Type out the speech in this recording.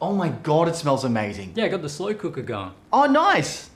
Oh my god, it smells amazing. Yeah, I got the slow cooker going. Oh, nice.